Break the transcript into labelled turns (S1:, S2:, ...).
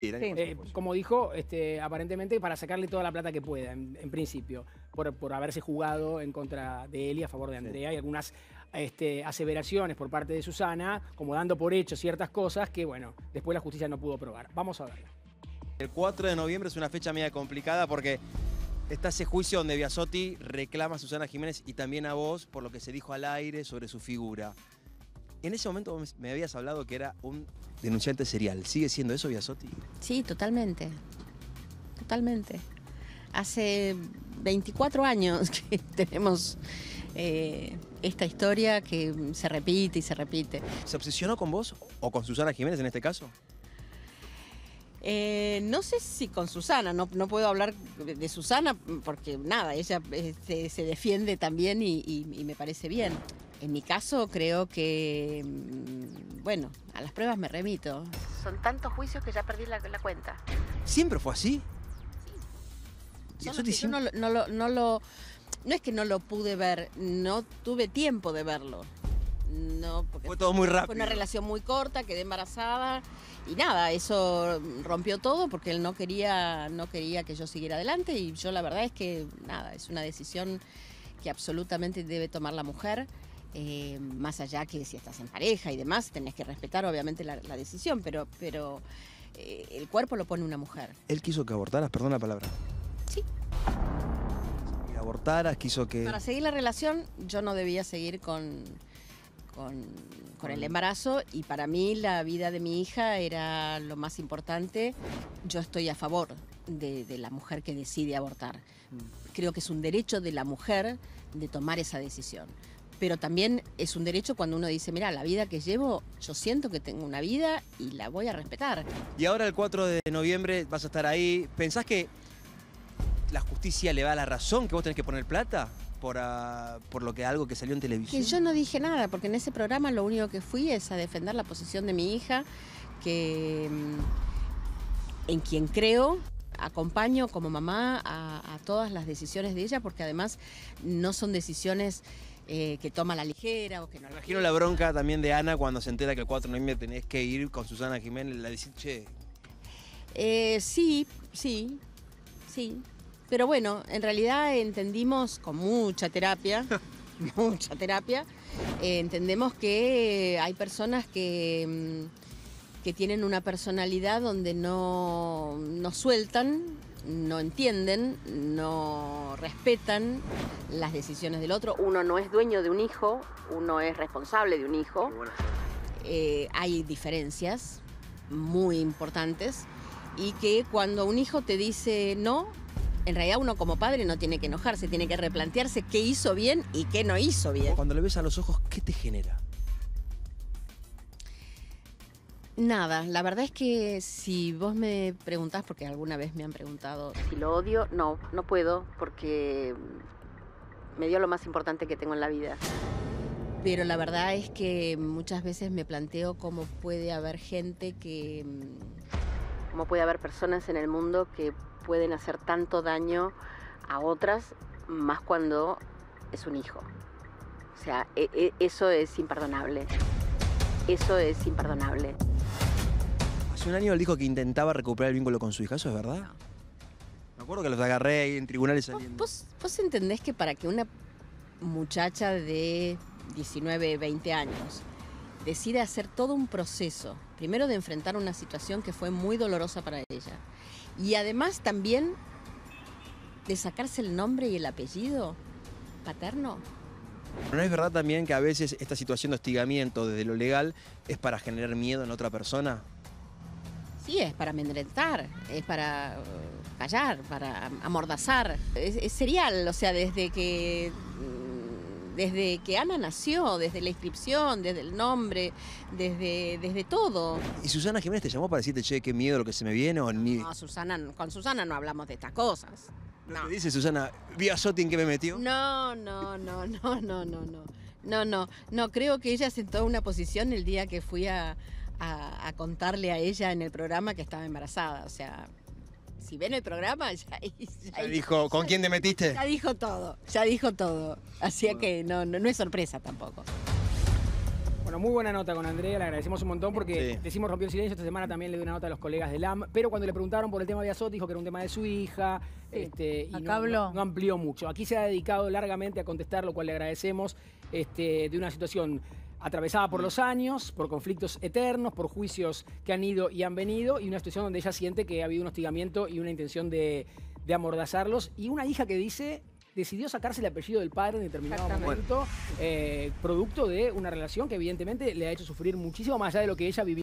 S1: Sí,
S2: Sí.
S3: Eh, como dijo, este, aparentemente para sacarle toda la plata que pueda, en, en principio, por, por haberse jugado en contra de él y a favor de Andrea. Y algunas este, aseveraciones por parte de Susana, como dando por hecho ciertas cosas que, bueno, después la justicia no pudo probar. Vamos a ver.
S1: El 4 de noviembre es una fecha media complicada porque está ese juicio donde Biasotti reclama a Susana Jiménez y también a vos por lo que se dijo al aire sobre su figura. En ese momento vos me habías hablado que era un denunciante serial. ¿Sigue siendo eso, Biasotti?
S2: Sí, totalmente. Totalmente. Hace 24 años que tenemos eh, esta historia que se repite y se repite.
S1: ¿Se obsesionó con vos o con Susana Jiménez en este caso?
S2: Eh, no sé si con Susana, no, no puedo hablar de Susana porque nada, ella este, se defiende también y, y- y me parece bien. En mi caso creo que, mm, bueno, a las pruebas me remito. Son tantos juicios que ya perdí la, la cuenta.
S1: ¿Siempre fue así?
S2: Que yo
S1: siempre-
S2: no, lo- no, lo, no lo- no es que no lo pude ver, no tuve tiempo de verlo. No, porque
S1: Fue todo muy rápido.
S2: fue una relación muy corta, quedé embarazada y nada, eso rompió todo porque él no quería, no quería que yo siguiera adelante y yo la verdad es que nada, es una decisión que absolutamente debe tomar la mujer. Eh, más allá que si estás en pareja y demás, tenés que respetar obviamente la, la decisión, pero, pero eh, el cuerpo lo pone una mujer.
S1: Él quiso que abortaras, perdón la palabra.
S2: Sí.
S1: Que abortaras, quiso que...
S2: Para seguir la relación, yo no debía seguir con, con, con el embarazo y para mí la vida de mi hija era lo más importante. Yo estoy a favor de, de la mujer que decide abortar. Creo que es un derecho de la mujer de tomar esa decisión. Pero también es un derecho cuando uno dice, mira, la vida que llevo, yo siento que tengo una vida y la voy a respetar.
S1: Y ahora el 4 de noviembre vas a estar ahí. ¿Pensás que la justicia le va a la razón que vos tenés que poner plata por, ah, por lo que algo que salió en televisión?
S2: Que yo no dije nada, porque en ese programa lo único que fui es a defender la posición de mi hija, que mm, en quien creo, acompaño como mamá a, a todas las decisiones de ella, porque además no son decisiones eh, que toma la ligera o que no
S1: Me imagino la bronca también de Ana cuando se entera que el 4 de noviembre tenés que ir con Susana Jiménez. La decís, che,
S2: Eh, sí, sí, sí. Pero bueno, en realidad entendimos con mucha terapia, mucha terapia, eh, entendemos que hay personas que, mm, que tienen una personalidad donde no, no sueltan, no entienden, no respetan las decisiones del otro. Uno no es dueño de un hijo, uno es responsable de un hijo. Eh, hay diferencias muy importantes y que cuando un hijo te dice no, en realidad uno como padre no tiene que enojarse, tiene que replantearse qué hizo bien y qué no hizo bien.
S1: cuando le ves a los ojos, ¿qué te genera?
S2: Nada, la verdad es que si vos me preguntás, porque alguna vez me han preguntado si lo odio, no, no puedo, porque me dio lo más importante que tengo en la vida. Pero la verdad es que muchas veces me planteo cómo puede haber gente que... mm, cómo puede haber personas en el mundo que pueden hacer tanto daño a otras, más cuando es un hijo. O sea, e- e- eso es imperdonable. Eso es imperdonable.
S1: Hace un año él dijo que intentaba recuperar el vínculo con su hija, ¿eso es verdad? Me acuerdo que los agarré ahí en tribunales
S2: ¿Vos,
S1: saliendo.
S2: vos, vos entendés que para que una muchacha de 19, 20 años decida hacer todo un proceso, primero de enfrentar una situación que fue muy dolorosa para ella, y además también de sacarse el nombre y el apellido paterno?
S1: ¿No es verdad también que a veces esta situación de hostigamiento desde lo legal es para generar miedo en otra persona?
S2: Sí, es para amedrentar, es para eh, callar, para amordazar. Es, es serial, o sea, desde que mm, desde que Ana nació, desde la inscripción, desde el nombre, desde, desde todo.
S1: ¿Y Susana Jiménez te llamó para decirte, che, qué miedo lo que se me viene? ¿O ni...
S2: No, Susana, con Susana no hablamos de estas cosas.
S1: ¿No te dice Susana, vi a Soti en qué me metió?
S2: No, no, no, no, no, no, no. No, no, no, creo que ella sentó una posición el día que fui a, a- a contarle a ella en el programa que estaba embarazada. O sea, si ven el programa, ya, ya-
S1: Ya dijo, ¿con quién te metiste?
S2: ya dijo todo, ya dijo todo. Así que no, no, no es sorpresa tampoco.
S3: Bueno, muy buena nota con Andrea, le agradecemos un montón porque
S1: Sí.
S3: decimos rompió el silencio, esta semana también le dio una nota a los colegas del AM, pero cuando le preguntaron por el tema de Biasotti dijo que era un tema de su hija, este, y
S4: Acá
S3: no,
S4: habló.
S3: no- no amplió mucho. Aquí se ha dedicado largamente a contestar, lo cual le agradecemos, este, de una situación atravesada por los años, por conflictos eternos, por juicios que han ido y han venido, y una situación donde ella siente que ha habido un hostigamiento y una intención de, de amordazarlos, y una hija que dice decidió sacarse el apellido del padre en determinado momento, eh, producto de una relación que evidentemente le ha hecho sufrir muchísimo más allá de lo que ella vivió.